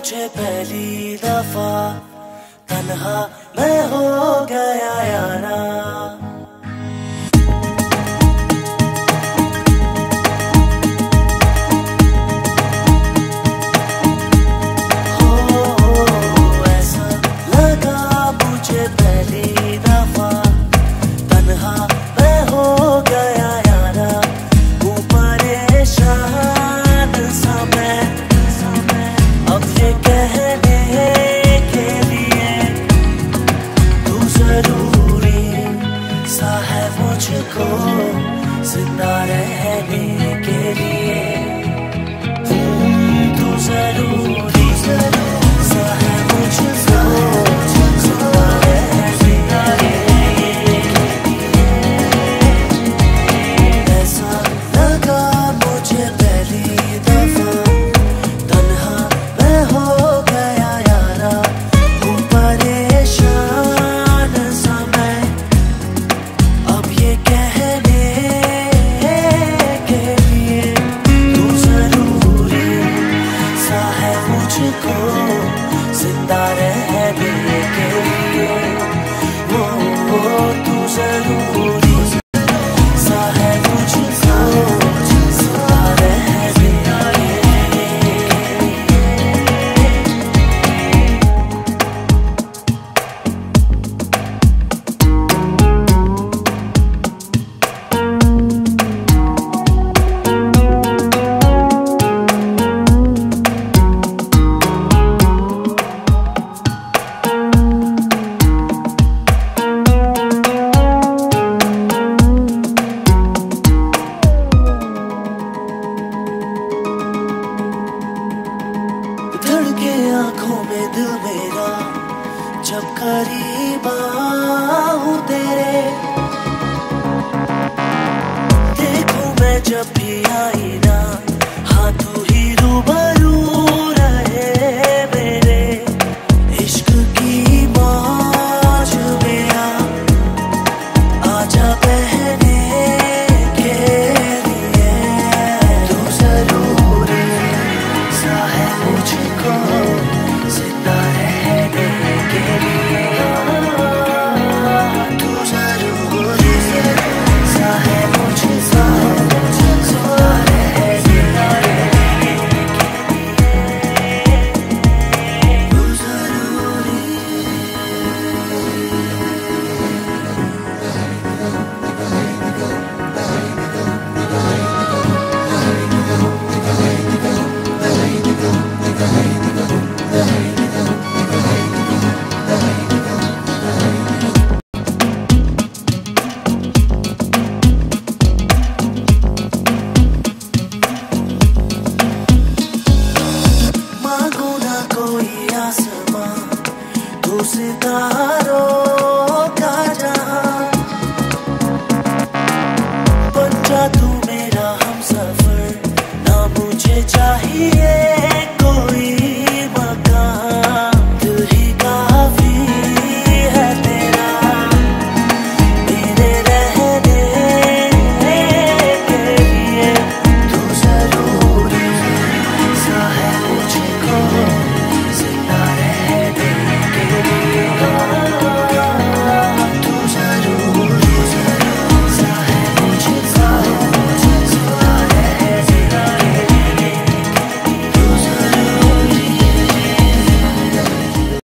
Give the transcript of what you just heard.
मुझे पहली दफ़ा तन्हा मैं हो मुझको ज़िंदा रहने के लिए। तू ज़रूरी सा धड़के आँखों में दिल मेरा जब करीब आऊँ तेरे। देखूँ मैं जब भी आई